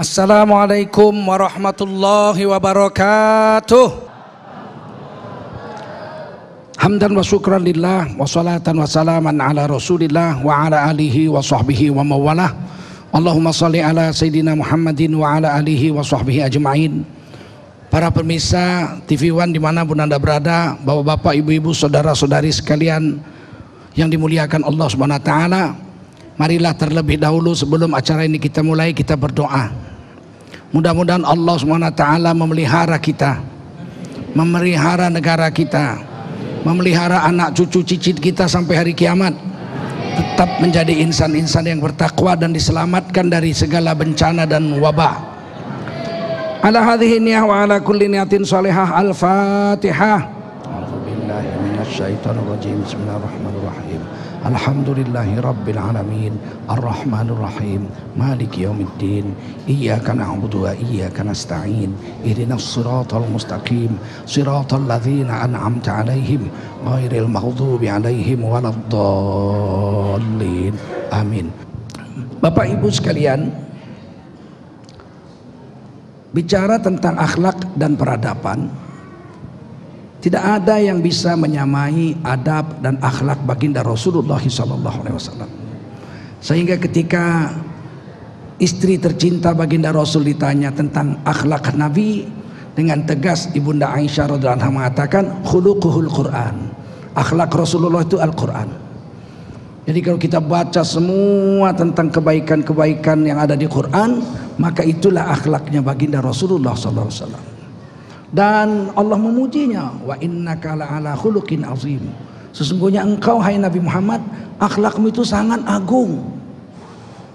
Assalamualaikum warahmatullahi wabarakatuh. Hamdan wa syukran lillah wa salatan wa salaman ala rasulillah wa ala alihi wa sahbihi wa mawalah. Allahumma salli ala Sayyidina Muhammadin wa ala alihi wa sahbihi ajma'in. Para pemirsa TV One di mana pun anda berada, bapak-bapak, ibu-ibu, saudara-saudari sekalian yang dimuliakan Allah Subhanahu Wa Taala, marilah terlebih dahulu sebelum acara ini kita mulai kita berdoa. Mudah-mudahan Allah SWT memelihara kita, memelihara negara kita, memelihara anak cucu cicit kita sampai hari kiamat. Tetap menjadi insan-insan yang bertakwa dan diselamatkan dari segala bencana dan wabah. Ala hadhihi niyah wa ala kulli niyatin salihah al-fatihah. Bismillahirrahmanirrahim. Alhamdulillahi Rabbil Alamin Ar-Rahmanir-Rahim Maliki Yawmiddin Iyaka na'budu wa iyaka nasta'in Ihdinas siratal mustaqim Siratal ladhina an'amta alaihim Ghairil maghdubi alaihim Waladdallin. Amin. Bapak Ibu sekalian Bicara tentang akhlak dan peradaban tidak ada yang bisa menyamai adab dan akhlak baginda Rasulullah SAW. Sehingga ketika istri tercinta baginda Rasul ditanya tentang akhlak Nabi dengan tegas ibunda Aisyah radhiallahu anha mengatakan khuluquhul Quran. Akhlak Rasulullah itu Al-Quran. Jadi kalau kita baca semua tentang kebaikan-kebaikan yang ada di Quran, maka itulah akhlaknya baginda Rasulullah sallallahu alaihi wasallam dan Allah memujinya wa innaka ala khuluqin azim. Sesungguhnya engkau hai Nabi Muhammad akhlakmu itu sangat agung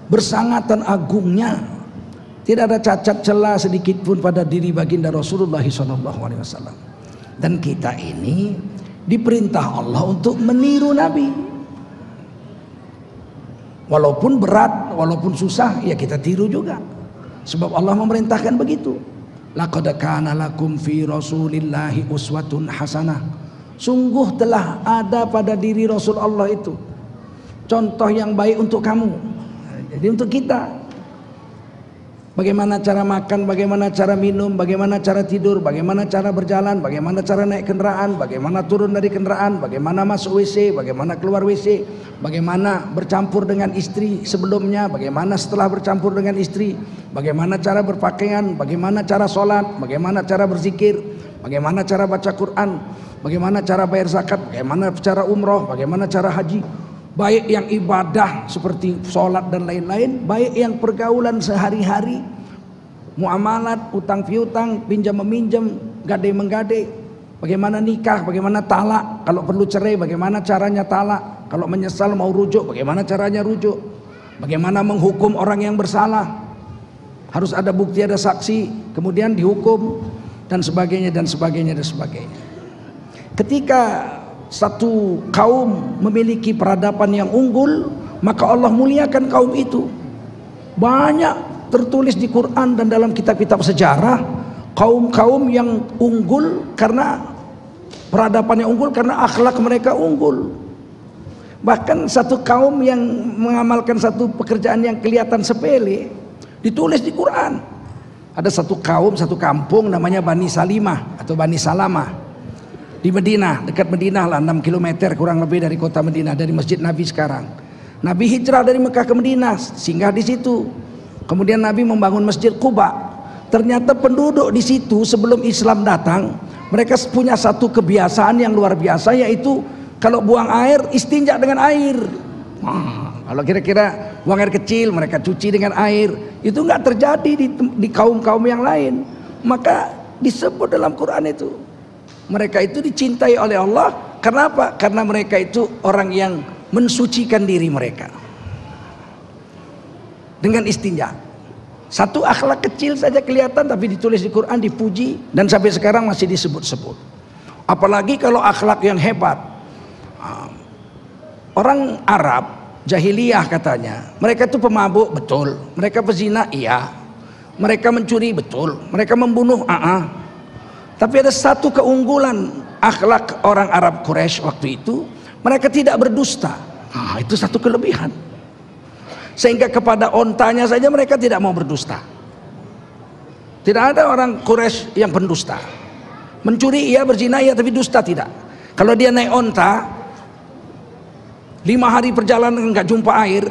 bersangatan agungnya. Tidak ada cacat celah sedikit pun pada diri baginda Rasulullah SAW dan kita ini diperintah Allah untuk meniru Nabi. Walaupun berat walaupun susah ya kita tiru juga. Sebab Allah memerintahkan begitu Laqad kana lakum fi Rasulillahi uswatun hasanah. Sungguh telah ada pada diri Rasul Allah itu contoh yang baik untuk kamu. Jadi untuk kita Bagaimana cara makan, bagaimana cara minum, bagaimana cara tidur, bagaimana cara berjalan, bagaimana cara naik kendaraan, bagaimana turun dari kendaraan, bagaimana masuk WC, bagaimana keluar WC, bagaimana bercampur dengan istri sebelumnya, bagaimana setelah bercampur dengan istri, bagaimana cara berpakaian, bagaimana cara sholat, bagaimana cara berzikir, bagaimana cara baca Quran, bagaimana cara bayar zakat, bagaimana cara umroh, bagaimana cara haji, baik yang ibadah seperti sholat dan lain-lain, baik yang pergaulan sehari-hari, muamalat, utang piutang, pinjam meminjam, gade menggade, bagaimana nikah, bagaimana talak, kalau perlu cerai, bagaimana caranya talak, kalau menyesal mau rujuk, bagaimana caranya rujuk, bagaimana menghukum orang yang bersalah, harus ada bukti, ada saksi, kemudian dihukum dan sebagainya dan sebagainya dan sebagainya. Ketika satu kaum memiliki peradaban yang unggul, maka Allah muliakan kaum itu. Banyak tertulis di Quran dan dalam kitab-kitab sejarah kaum-kaum yang unggul karena peradaban yang unggul karena akhlak mereka unggul. Bahkan satu kaum yang mengamalkan satu pekerjaan yang kelihatan sepele ditulis di Quran. Ada satu kaum, satu kampung namanya Bani Salimah atau Bani Salamah di Medina, dekat Medina lah 6 km kurang lebih dari kota Medina dari masjid Nabi sekarang. Nabi hijrah dari Mekah ke Medina, singgah di situ. Kemudian Nabi membangun Masjid Kuba. Ternyata penduduk di situ sebelum Islam datang, mereka punya satu kebiasaan yang luar biasa yaitu kalau buang air istinja dengan air. Wah, kalau kira-kira buang air kecil mereka cuci dengan air, itu nggak terjadi di, di kaum-kaum yang lain. Maka disebut dalam Quran itu mereka itu dicintai oleh Allah. Kenapa? Karena mereka itu orang yang mensucikan diri mereka. Dengan istinja. Satu akhlak kecil saja kelihatan tapi ditulis di Quran dipuji dan sampai sekarang masih disebut-sebut. Apalagi kalau akhlak yang hebat. Ah, orang Arab jahiliyah katanya, mereka itu pemabuk betul, mereka pezina iya, mereka mencuri betul, mereka membunuh ah, -uh. Tapi ada satu keunggulan akhlak orang Arab Quraisy waktu itu, mereka tidak berdusta. Nah, itu satu kelebihan. Sehingga kepada ontanya saja mereka tidak mau berdusta. Tidak ada orang Quraisy yang pendusta. Mencuri iya, berzina iya, tapi dusta tidak. Kalau dia naik onta, lima hari perjalanan nggak jumpa air,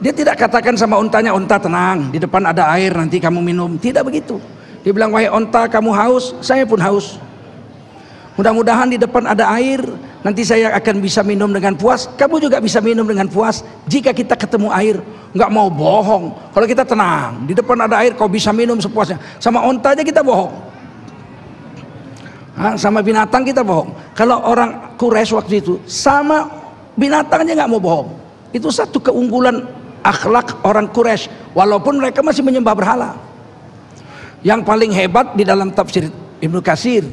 dia tidak katakan sama ontanya, onta tenang, di depan ada air, nanti kamu minum. Tidak begitu. Dia bilang, wahai onta, kamu haus, saya pun haus. Mudah-mudahan di depan ada air, nanti saya akan bisa minum dengan puas. Kamu juga bisa minum dengan puas. Jika kita ketemu air, nggak mau bohong. Kalau kita tenang, di depan ada air, kau bisa minum sepuasnya. Sama onta aja kita bohong. Hah, sama binatang kita bohong. Kalau orang Quraisy waktu itu, sama binatangnya nggak mau bohong. Itu satu keunggulan akhlak orang Quraisy. Walaupun mereka masih menyembah berhala. Yang paling hebat di dalam tafsir Ibnu Kasir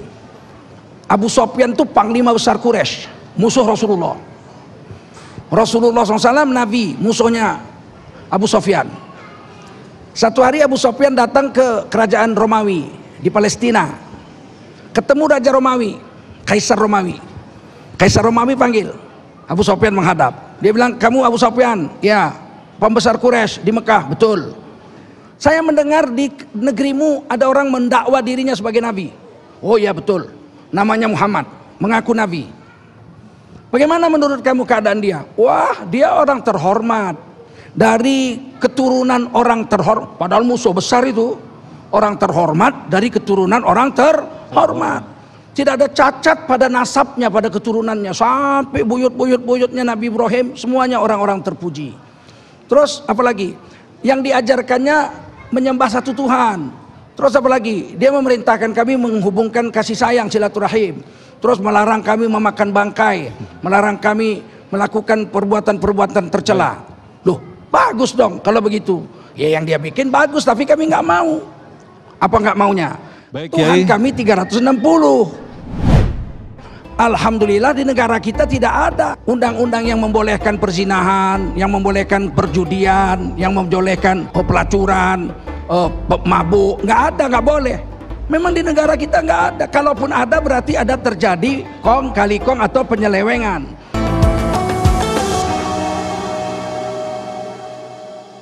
Abu Sofyan itu panglima besar Quraisy, musuh Rasulullah. Rasulullah SAW Nabi, musuhnya Abu Sofyan. Satu hari Abu Sofyan datang ke kerajaan Romawi di Palestina. Ketemu Raja Romawi, Kaisar Romawi. Kaisar Romawi panggil, Abu Sofyan menghadap. Dia bilang, kamu Abu Sofyan, ya, pembesar Quraisy di Mekah, betul. Saya mendengar di negerimu ada orang mendakwa dirinya sebagai nabi. Oh ya betul namanya Muhammad, mengaku nabi. Bagaimana menurut kamu keadaan dia? Wah, dia orang terhormat. Dari keturunan orang terhormat, padahal musuh besar itu orang terhormat dari keturunan orang terhormat. Tidak ada cacat pada nasabnya, pada keturunannya. Sampai buyut-buyut-buyutnya Nabi Ibrahim, semuanya orang-orang terpuji. Terus apalagi? Yang diajarkannya menyembah satu Tuhan. Terus apa lagi? Dia memerintahkan kami menghubungkan kasih sayang silaturahim. Terus melarang kami memakan bangkai, melarang kami melakukan perbuatan-perbuatan tercela. Loh, bagus dong kalau begitu. Ya yang dia bikin bagus, tapi kami nggak mau. Apa nggak maunya? Baik, Tuhan Yai. kami 360. Alhamdulillah di negara kita tidak ada undang-undang yang membolehkan perzinahan, yang membolehkan perjudian, yang membolehkan pelacuran, uh, mabuk, nggak ada, nggak boleh. Memang di negara kita nggak ada. Kalaupun ada berarti ada terjadi kong kali kong atau penyelewengan.